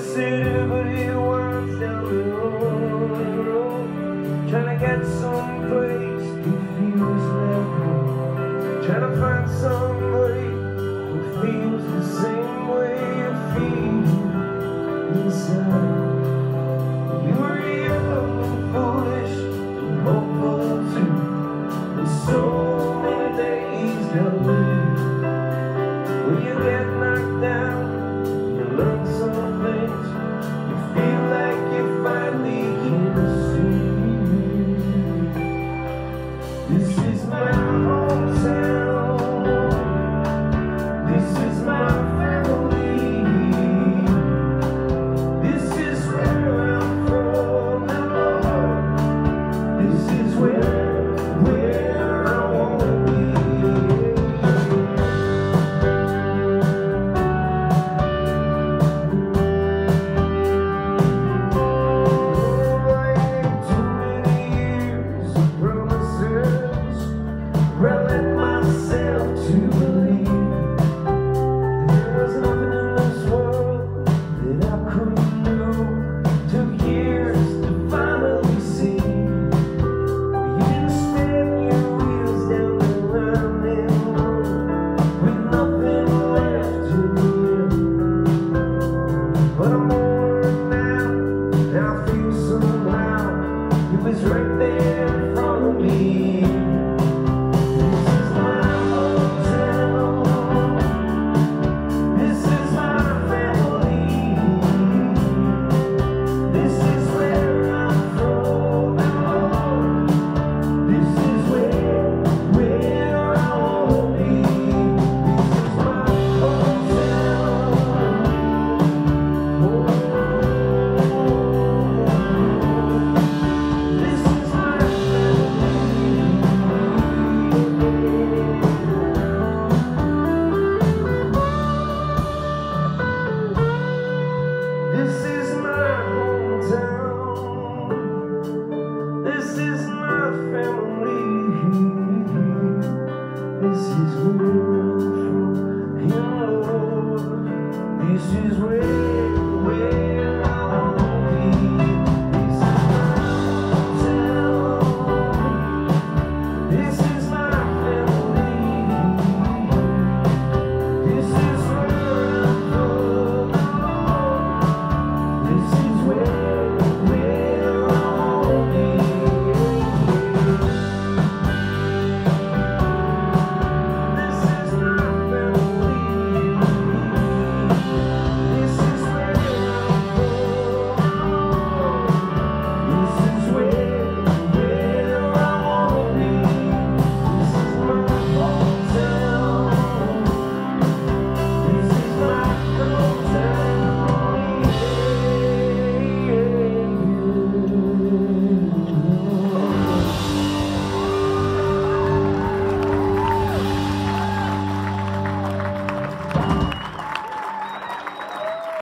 City, but silvery winds down the road Trying to get some place to feels like home. Trying to find some This is where I'm from. This is where.